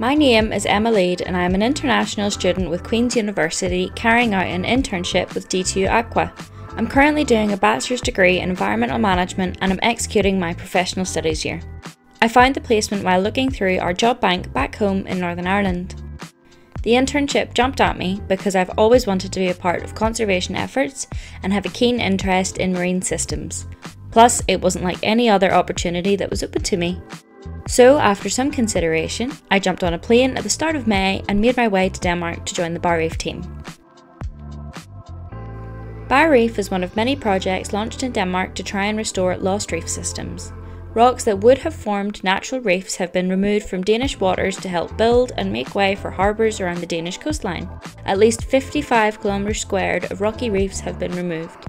My name is Emma Lehd and I am an international student with Queen's University carrying out an internship with DTU Aqua. I'm currently doing a bachelor's degree in environmental management and I'm executing my professional studies year. I found the placement while looking through our job bank back home in Northern Ireland. The internship jumped at me because I've always wanted to be a part of conservation efforts and have a keen interest in marine systems. Plus, it wasn't like any other opportunity that was open to me. So, after some consideration, I jumped on a plane at the start of May and made my way to Denmark to join the BAREEFF team. BAREEFF is one of many projects launched in Denmark to try and restore lost reef systems. Rocks that would have formed natural reefs have been removed from Danish waters to help build and make way for harbours around the Danish coastline. At least 55 kilometres squared of rocky reefs have been removed.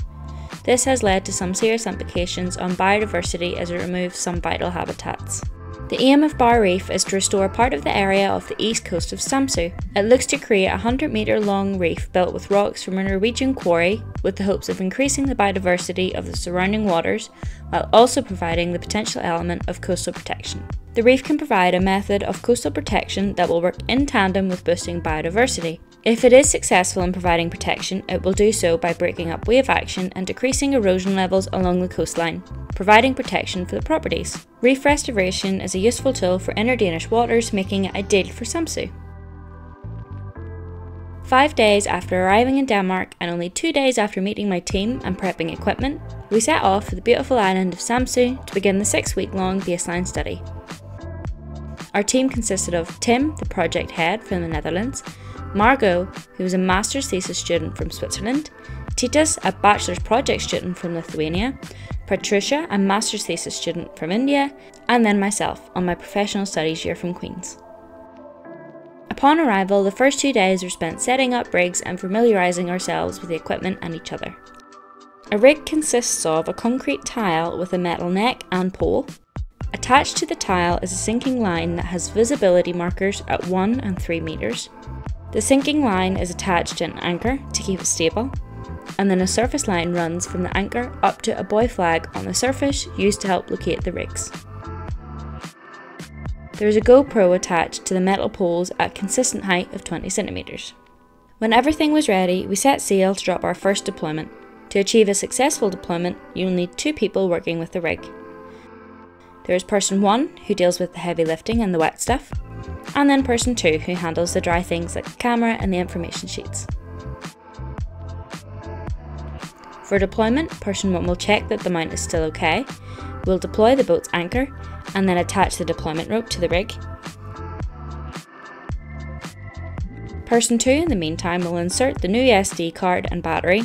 This has led to some serious implications on biodiversity as it removes some vital habitats. The aim of BAREEFF is to restore part of the area of the east coast of Samsø. It looks to create a 100 metre long reef built with rocks from a Norwegian quarry with the hopes of increasing the biodiversity of the surrounding waters while also providing the potential element of coastal protection. The reef can provide a method of coastal protection that will work in tandem with boosting biodiversity. If it is successful in providing protection, it will do so by breaking up wave action and decreasing erosion levels along the coastline, providing protection for the properties. Reef restoration is a useful tool for inner Danish waters, making it ideal for Samsø. Five days after arriving in Denmark and only two days after meeting my team and prepping equipment, we set off for the beautiful island of Samsø to begin the six week long baseline study. Our team consisted of Tim, the project head from the Netherlands, Margot, who was a master's thesis student from Switzerland, Titus, a bachelor's project student from Lithuania, Patricia, a master's thesis student from India, and then myself on my professional studies year from Queen's. Upon arrival, the first two days were spent setting up rigs and familiarising ourselves with the equipment and each other. A rig consists of a concrete tile with a metal neck and pole. Attached to the tile is a sinking line that has visibility markers at 1 and 3 metres. The sinking line is attached to an anchor to keep it stable, and then a surface line runs from the anchor up to a buoy flag on the surface used to help locate the rigs. There is a GoPro attached to the metal poles at consistent height of 20 centimeters. When everything was ready, we set sail to drop our first deployment. To achieve a successful deployment, you will need two people working with the rig. There is person 1 who deals with the heavy lifting and the wet stuff, and then person 2 who handles the dry things like the camera and the information sheets. For deployment, person 1 will check that the mount is still okay, will deploy the boat's anchor, and then attach the deployment rope to the rig. Person 2 in the meantime will insert the new SD card and battery,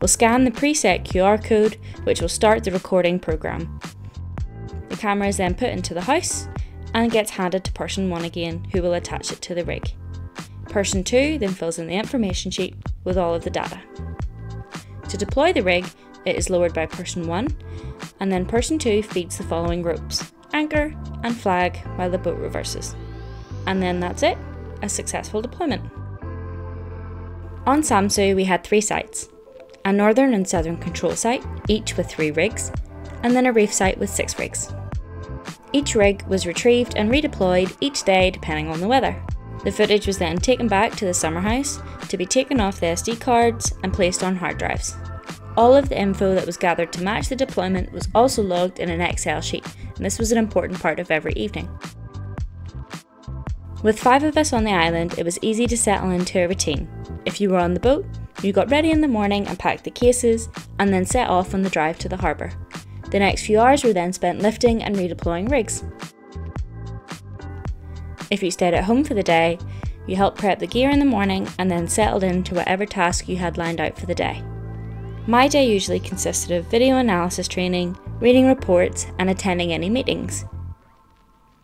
will scan the preset QR code which will start the recording program. The camera is then put into the house and gets handed to person 1 again, who will attach it to the rig. Person 2 then fills in the information sheet with all of the data. To deploy the rig, it is lowered by person 1, and then person 2 feeds the following ropes anchor and flag while the boat reverses. And then that's it a successful deployment. On Samsø, we had three sites a northern and southern control site, each with three rigs, and then a reef site with six rigs. Each rig was retrieved and redeployed each day depending on the weather. The footage was then taken back to the summer house to be taken off the SD cards and placed on hard drives. All of the info that was gathered to match the deployment was also logged in an Excel sheet, and this was an important part of every evening. With five of us on the island, it was easy to settle into a routine. If you were on the boat, you got ready in the morning and packed the cases, and then set off on the drive to the harbour. The next few hours were then spent lifting and redeploying rigs. If you stayed at home for the day, you helped prep the gear in the morning and then settled into whatever task you had lined out for the day. My day usually consisted of video analysis training, reading reports, and attending any meetings.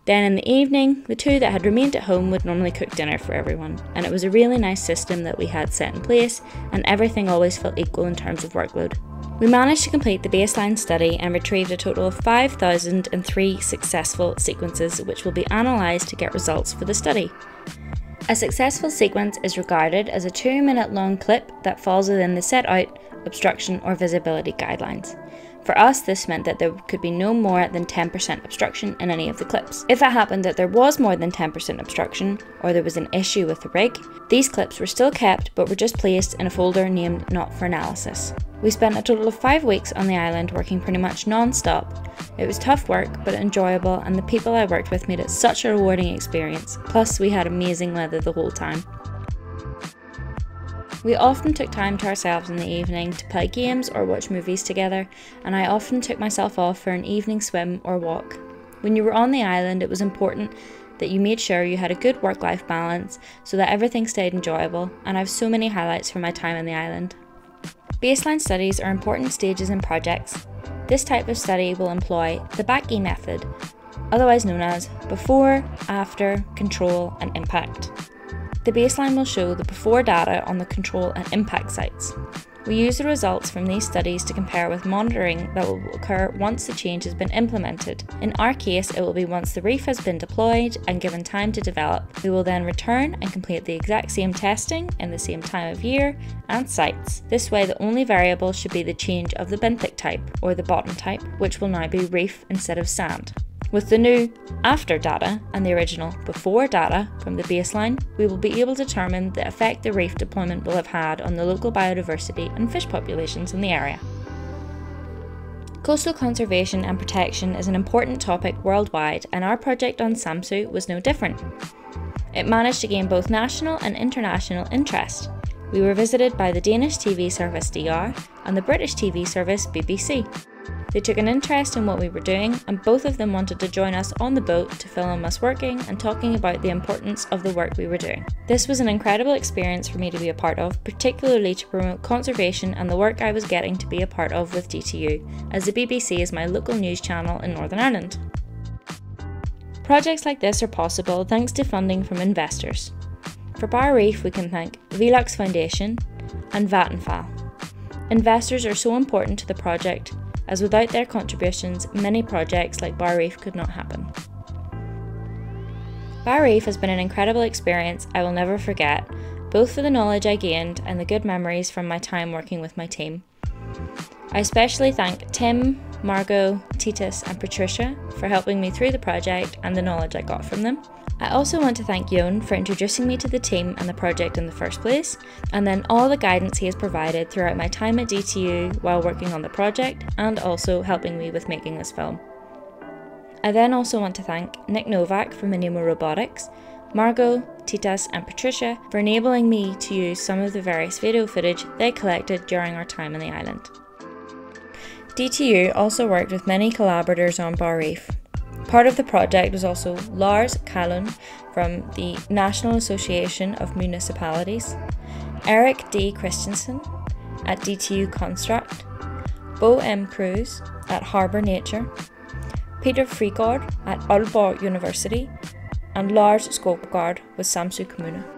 Then in the evening, the two that had remained at home would normally cook dinner for everyone, and it was a really nice system that we had set in place, and everything always felt equal in terms of workload. We managed to complete the baseline study and retrieved a total of 5,003 successful sequences, which will be analysed to get results for the study. A successful sequence is regarded as a two minute long clip that falls within the set out obstruction or visibility guidelines. For us, this meant that there could be no more than 10% obstruction in any of the clips. If it happened that there was more than 10% obstruction, or there was an issue with the rig, these clips were still kept but were just placed in a folder named Not for Analysis. We spent a total of five weeks on the island working pretty much non stop. It was tough work but enjoyable, and the people I worked with made it such a rewarding experience. Plus, we had amazing weather the whole time. We often took time to ourselves in the evening to play games or watch movies together, and I often took myself off for an evening swim or walk. When you were on the island, it was important that you made sure you had a good work life balance so that everything stayed enjoyable, and I have so many highlights from my time on the island. Baseline studies are important stages in projects. This type of study will employ the BACI method, otherwise known as before, after, control, and impact. The baseline will show the before data on the control and impact sites. We use the results from these studies to compare with monitoring that will occur once the change has been implemented. In our case, it will be once the reef has been deployed and given time to develop. We will then return and complete the exact same testing in the same time of year and sites. This way, the only variable should be the change of the benthic type or the bottom type, which will now be reef instead of sand. With the new after data and the original before data from the baseline, we will be able to determine the effect the reef deployment will have had on the local biodiversity and fish populations in the area. Coastal conservation and protection is an important topic worldwide, and our project on Samsø was no different. It managed to gain both national and international interest. We were visited by the Danish TV service DR and the British TV service BBC. They took an interest in what we were doing, and both of them wanted to join us on the boat to film us working and talking about the importance of the work we were doing. This was an incredible experience for me to be a part of, particularly to promote conservation and the work I was getting to be a part of with DTU, as the BBC is my local news channel in Northern Ireland. Projects like this are possible thanks to funding from investors. For BAREEFF, we can thank Velux Foundation and Vattenfall. Investors are so important to the project as without their contributions, many projects like BAREEFF could not happen. BAREEFF has been an incredible experience I will never forget, both for the knowledge I gained and the good memories from my time working with my team. I especially thank Tim, Margot, Titus, and Patricia for helping me through the project and the knowledge I got from them. I also want to thank Jon for introducing me to the team and the project in the first place, and then all the guidance he has provided throughout my time at DTU while working on the project and also helping me with making this film. I then also want to thank Nick Novak from Anemo Robotics, Margot, Titus, and Patricia for enabling me to use some of the various video footage they collected during our time on the island. DTU also worked with many collaborators on BAREEFF, Part of the project was also Lars Kallund from the National Association of Municipalities, Erik D. Christensen at DTU Construct, Bo M. Cruz at Harbour Nature, Peter Frigaard at Aalborg University, and Lars Skogård with Samsø Kommune.